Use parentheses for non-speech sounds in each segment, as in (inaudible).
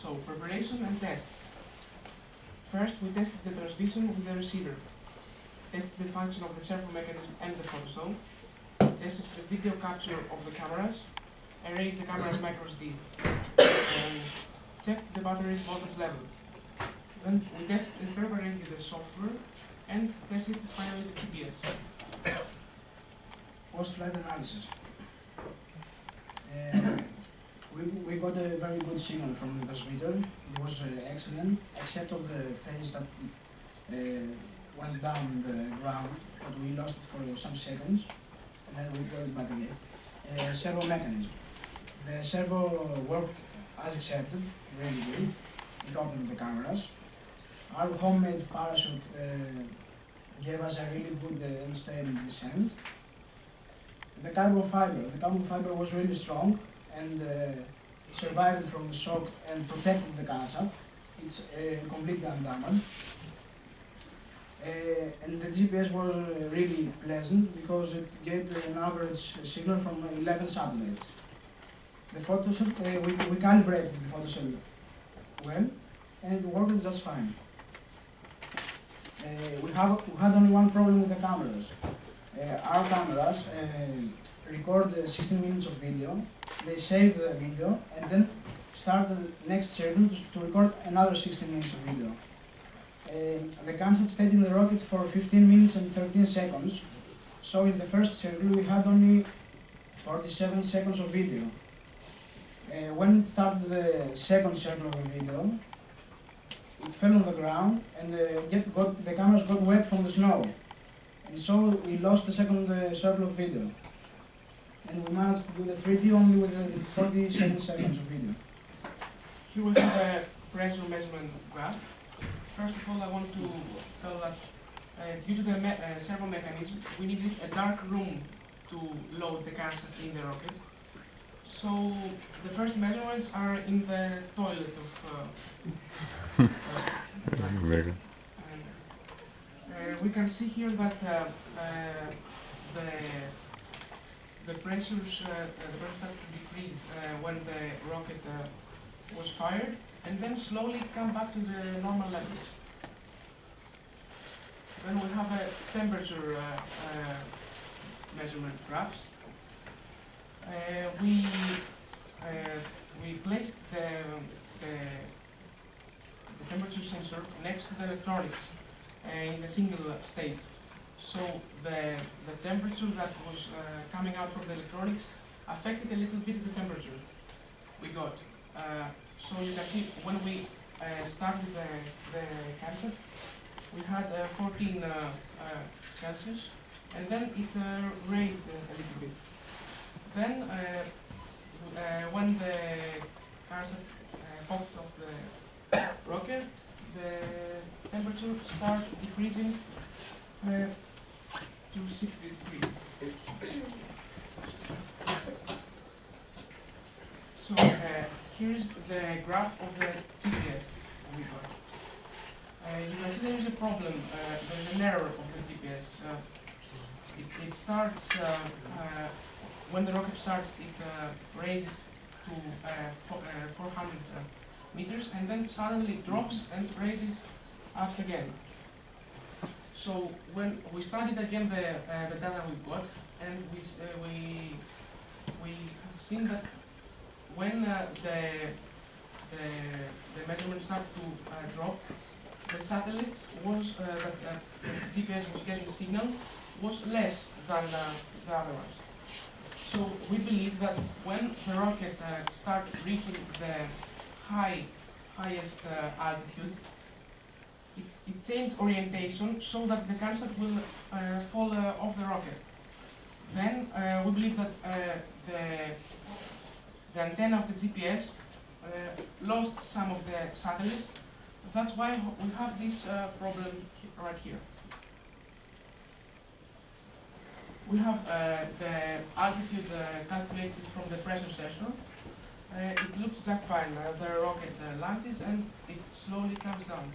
So, preparation and tests. First, we tested the transmission with the receiver, tested the function of the servo mechanism and the photocell, tested the video capture of the cameras, erased the camera's micro SD and check the battery's voltage level. Then we test and prepared the software and tested finally the GPS. Post-flight analysis. Uh, we, we got a very good signal from the transmitter. It was uh, excellent, except of the phase that uh, went down the ground, but we lost it for some seconds, and then we got it back again. Uh, servo mechanism. The servo worked as expected, really good. It opened the cameras. Our homemade parachute uh, gave us a really good uh, unstable descent. The carbon fiber, the carbon fiber was really strong and uh, survived from the shock and protected the camera. It's uh, completely undamaged. Uh, and the GPS was uh, really pleasant because it gave an average signal from 11 satellites. The photocell, uh, we, we calibrated the photocell well and it worked just fine. Uh, we, have, we had only one problem with the cameras. Our cameras record uh, 16 minutes of video, they save the video, and then start the next circle to, record another 16 minutes of video. Uh, the camera stayed in the rocket for 15 minutes and 13 seconds, so in the first circle we had only 47 seconds of video. Uh, when it started the second circle of the video, it fell on the ground and uh, get, got, the cameras got wet from the snow. And so we lost the second uh, circle of video. And we managed to do the 3D only with uh, 47 seconds of video. Here we have a pressure measurement graph. First of all, I want to tell that uh, due to the me uh, servo mechanism, we needed a dark room to load the cassette in the rocket. So the first measurements are in the toilet of uh, Very And, uh, we can see here that uh, uh, the the pressures uh, the pressure started to decrease uh, when the rocket uh, was fired, and then slowly come back to the normal levels. Then we have a temperature uh, measurement graphs. We we placed the, the the temperature sensor next to the electronics in the single stage. So the, the temperature that was uh, coming out from the electronics affected a little bit the temperature we got. Uh, so you can see when we uh, started the, the cassette, we had uh, 14 uh, uh, Celsius, and then it uh, raised a, little bit. Then, uh, uh, when the uh, popped off the (coughs) rocket, the temperature started decreasing uh, to 60 degrees. So uh, here is the graph of the GPS. Uh, you can see there is a problem, uh, there is an error of the GPS. Uh, it, it starts, uh, uh, when the rocket starts, it raises to uh, fo- uh, 400 uh, meters and then suddenly drops and raises up again. So when we studied again the, uh, the data we got, and we, uh, we, we have seen that when uh, the, the, the measurements start to uh, drop, the satellites was, uh, that, the GPS was getting signal was less than uh, the other ones. So we believe that when the rocket uh, start reaching the high, highest altitude, it, it changed orientation so that the concept will uh, fall uh, off the rocket. then uh, we believe that uh, the, the antenna of the GPS uh, lost some of the satellites. That's why we have this problem right here. We have the altitude calculated from the pressure sensor. Uh, it looks just fine. Uh, the rocket uh, launches and it slowly comes down.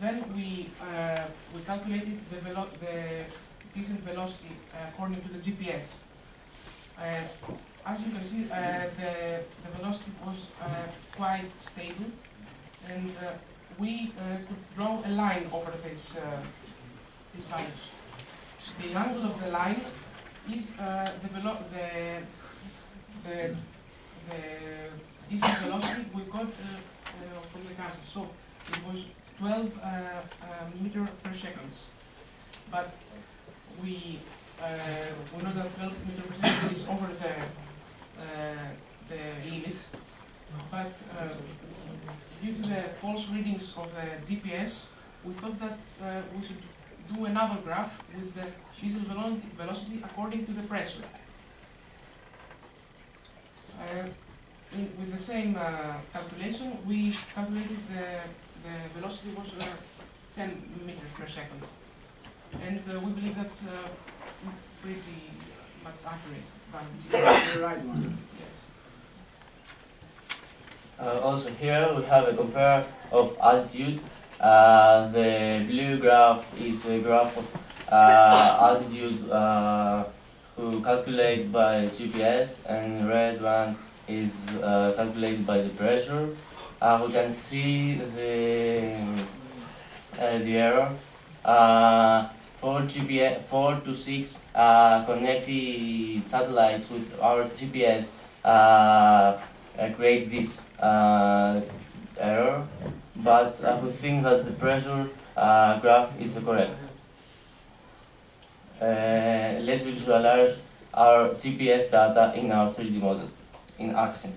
Then we uh, we calculated the, velo- the descent velocity according to the GPS. Uh, as you can see, uh, the, the velocity was uh, quite stable, and we could draw a line over this these values. The angle of the line is the, velo- the the the descent velocity we got from the castle. So it was 12 uh, uh, meter per second. But we uh, we know that 12 meter per second is over the the limit. But due to the false readings of the GPS, we thought that we should do another graph with the diesel velo- velocity according to the pressure. Uh, in- with the same uh, calculation, we calculated the, the velocity was uh, 10 meters per second. And uh, we believe that's uh, pretty much accurate. The right one. Yes. Uh, also here we have a compare of altitude. Uh, the blue graph is a graph of uh, altitude uh, who calculate by GPS and red one is uh, calculated by the pressure. Uh, we can see the uh, the error. Uh, four GPS, four to six uh, connected satellites with our GPS uh, uh, create this error, but I would think that the pressure graph is correct. Let's visualize our GPS data in our 3D model in Axin.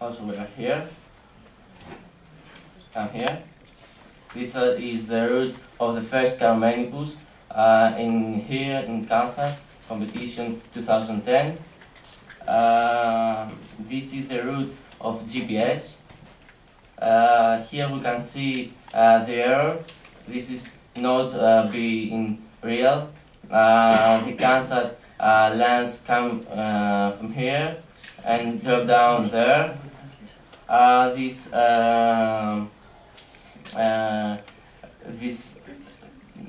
Also, we are here and here. This uh, is the route of the first Icaromenippus uh, in here in CanSat competition 2010. Uh, this is the route of GPS. Uh, here we can see uh, the error. This is not uh, being real. The CanSat lands come from here and drop down there. Uh, this uh, uh, this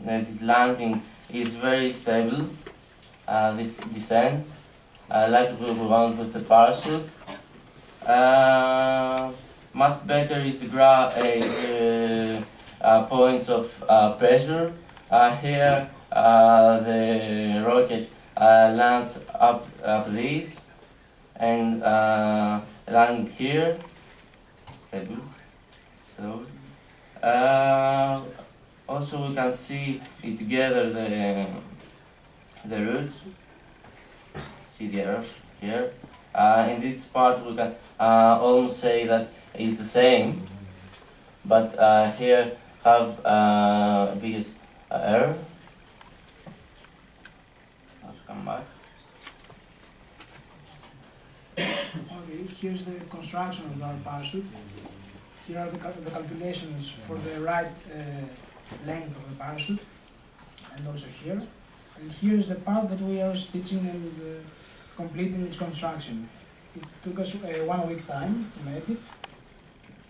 this landing is very stable. This descent, like we want with the parachute. Much better is the points of pressure. Here, the rocket uh, lands up up this and uh, land here. Stable. So. Uh, also, we can see it together the the routes. See the errors here. Uh, in this part, we can uh, almost say that it's the same, but uh, here have uh, biggest uh, error. Let's come back. Okay, here's the construction of our parachute. Here are the, cal- the calculations for the right uh, length of the parachute, and also here. And here's the part that we are stitching and uh, completing its construction. It took us uh, one week time to make it,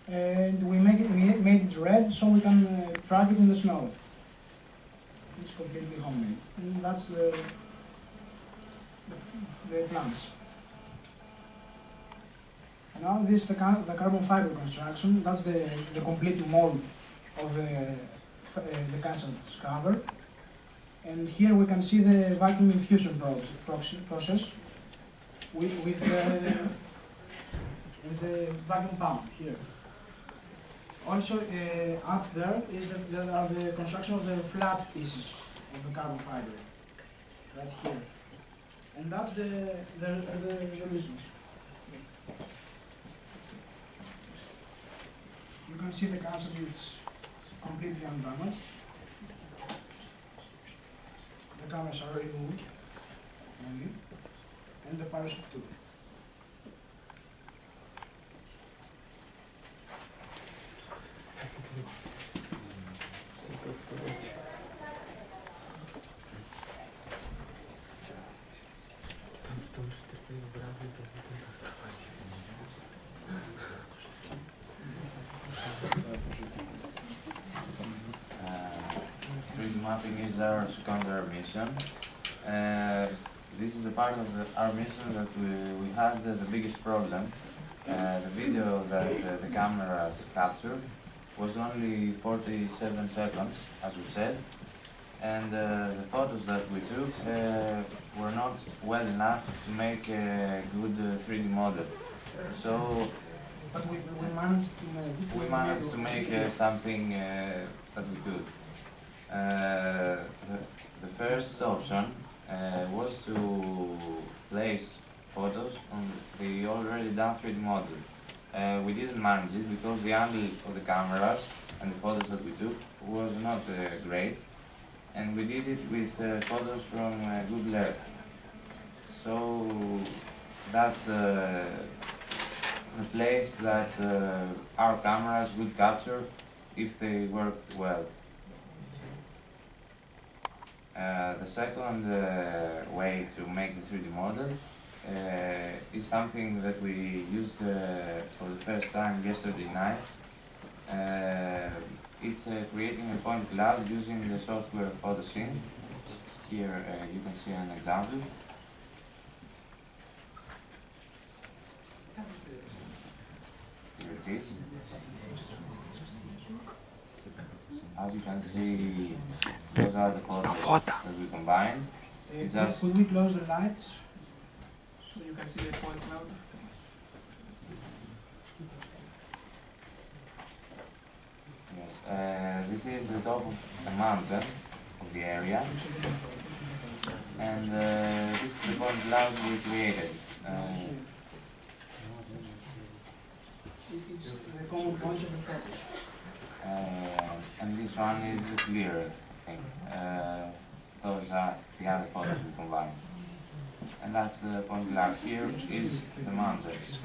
and we make it we made it red so we can uh, track it in the snow. It's completely homemade, and that's the the, the plans. Now this is the, the carbon fiber construction. That's the, the complete mold of the, uh, the CanSat cover. And here we can see the vacuum infusion process with, with, the, with the vacuum pump here. Also uh, up there is the, there are the construction of the flat pieces of the carbon fiber, right here. And that's the, the, the resolutions. You see the it's completely undamaged. The cameras are removed and the parachute too. Uh, 3D mapping is our secondary mission. Uh, this is a part of the, our mission that we, we had the, the biggest problem. Uh, the video that uh, the cameras captured was only 47 seconds, as we said, and uh, the photos that we took uh, were not well enough to make a good uh, 3D model. So But we, we managed to make. we managed to make uh, something uh, that we could. Uh, the, the first option uh, was to place photos on the already done 3D model. Uh, we didn't manage it because the angle of the cameras and the photos that we took was not uh, great, and we did it with uh, photos from uh, Google Earth. So that's the the place that our cameras would capture if they worked well. Uh, the second uh, way to make the 3D model uh, is something that we used uh, for the first time yesterday night. Uh, it's creating a point cloud using the software Photosynth. Here you can see an example. Here it is. As you can see, those are the photos that we combined. Uh, It's could- just- Could we close the lights? So you can see the point cloud. Yes, uh, this is the top of a mountain of the area, and uh, this is the point cloud we created. Uh, It's the common point of the photos. This one is clearer, I think. Uh, those are the other photos we combined. And that's the point cloud. Here is the mountains.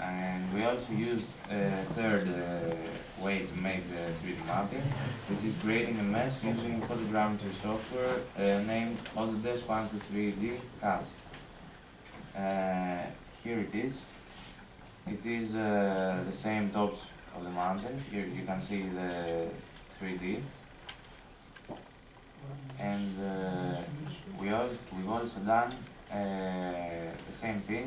And we also used a third uh, way to make the 3D mapping, which is creating a mesh using photogrammetry software uh, named Autodesk 123D Catch. Uh, here it is. It is uh, the same tops of the mountain. Here you can see the 3D. And uh, we al we've also done uh, the same thing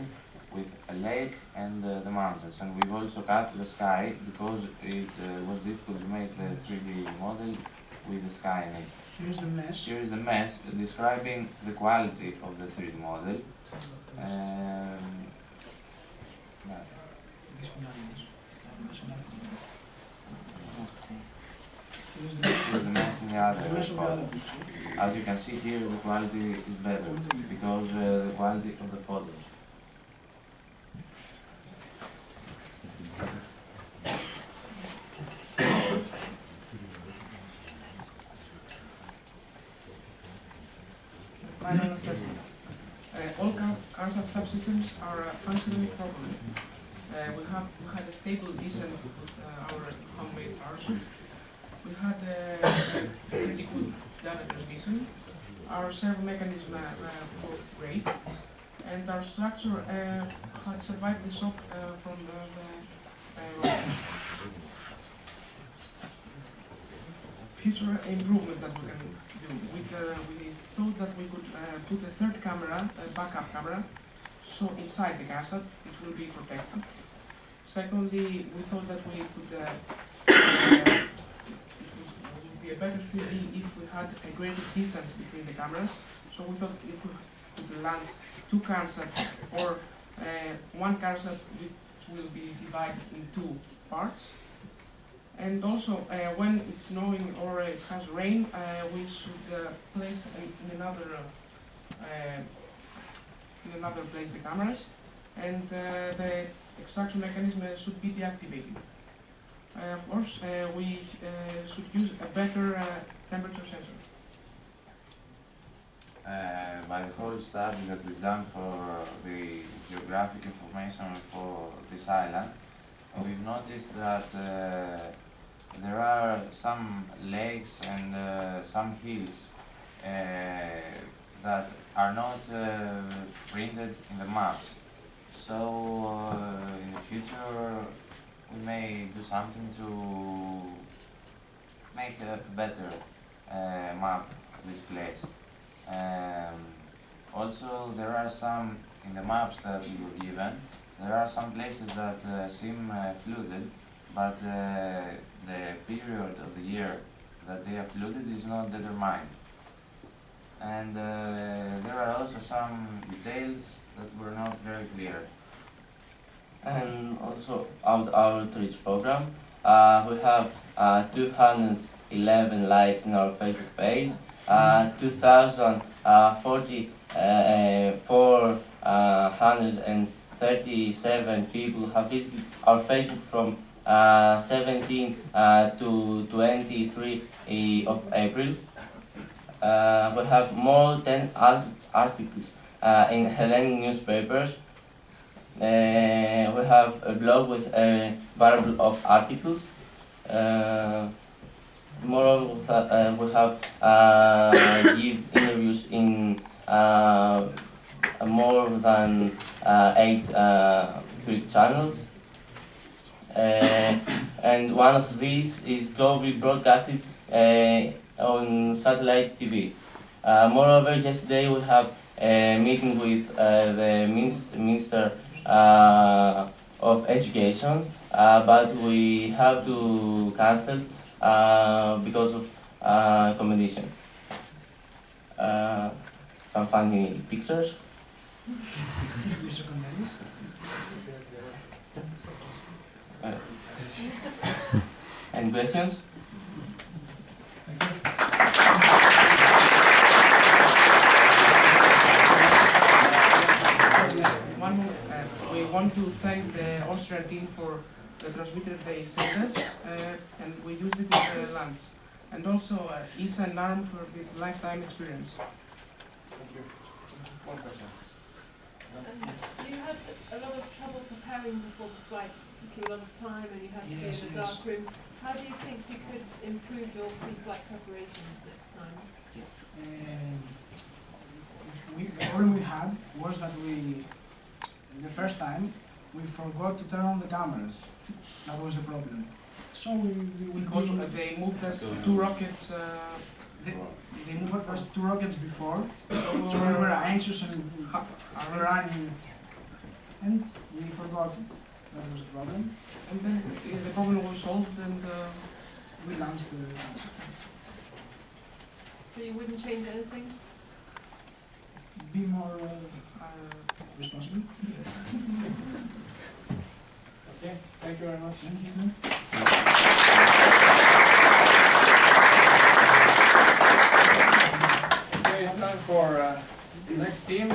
with a lake and uh, the mountains. And we've also cut the sky because it uh, was difficult to make the 3D model with the sky in it. Here's the mesh. Here is the mesh describing the quality of the 3D model. Um, yeah. Here's the Here's other photo. As you can see here, the quality is better because uh, the quality of the photos. Final assessment. Uh, all car CanSat subsystems are uh, functionally properly. Uh, we have we had a stable descent with uh, our homemade parachute. We had uh, a pretty good data transmission. Our servo mechanism uh, uh, great, and our structure uh, had survived the shock uh, from the, the uh, future improvement that we can do. We, uh, we thought that we could uh, put a third camera, a backup camera, so inside the cassette it will be protected. Secondly, we thought that we could, uh, (coughs) uh, it would, would be a better 3D if we had a greater distance between the cameras. So we thought if we could land two cassettes or uh, one cassette which will be divided in two parts. And also, uh, when it's snowing or it has rain, uh, we should uh, place in, another uh, in another place the cameras, and the extraction mechanism should be deactivated. Uh, of course, uh, we uh, should use a better uh, temperature sensor. Uh, by the whole study that we've done for the geographic information for this island, we've noticed that uh, there are some lakes and uh, some hills uh, that are not uh, printed in the maps. So uh, in the future we may do something to make a better uh, map this place. Um, also, there are some in the maps that we were given. There are some places that uh, seem uh, flooded, but uh, the period of the year that they are flooded is not determined. And uh, there are also some details that were not very clear. And also our outreach program. Uh, we have uh, 211 likes in our Facebook page, uh, 2,040, uh, 437 people have visited our Facebook from uh, 17 uh, to 23 of April. We have more than 10 articles in Hellenic newspapers. Uh, we have a blog with a variable of articles. Uh, moreover, we uh, have (coughs) give interviews in more than eight channels. Uh, (coughs) and one of these is be broadcasted uh, on satellite TV. Uh, moreover, yesterday we have a meeting with the minis- Minister of Education, uh, but we have to cancel uh, because of uh, competition. Uh, some funny pictures. Uh, (laughs) any questions? One more, uh, we want to thank the Austrian team for the transmitter they sent us, uh, and we used it in the lunch. And also uh, ESA and NAROM for this lifetime experience. Thank you You had a lot of trouble preparing before the flight, it took you a lot of time and you had to Yes, be in a yes. dark room. How do you think you could improve your pre-flight preparations next time? Um, we, the problem we had was that we, the first time, we forgot to turn on the cameras. That was the problem. So we, we will Because be- they moved us two rockets, uh, they, they moved us two rockets before, so so we were anxious and we were running, and we forgot. That was the problem. and then the problem was solved and uh, We launched the launch. So you wouldn't change anything? Be more uh, responsible. Okay, thank you very much. Thank you. Okay, it's time for uh, next team,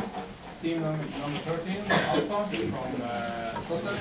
team number number 13, Alpha from uh, Scotland.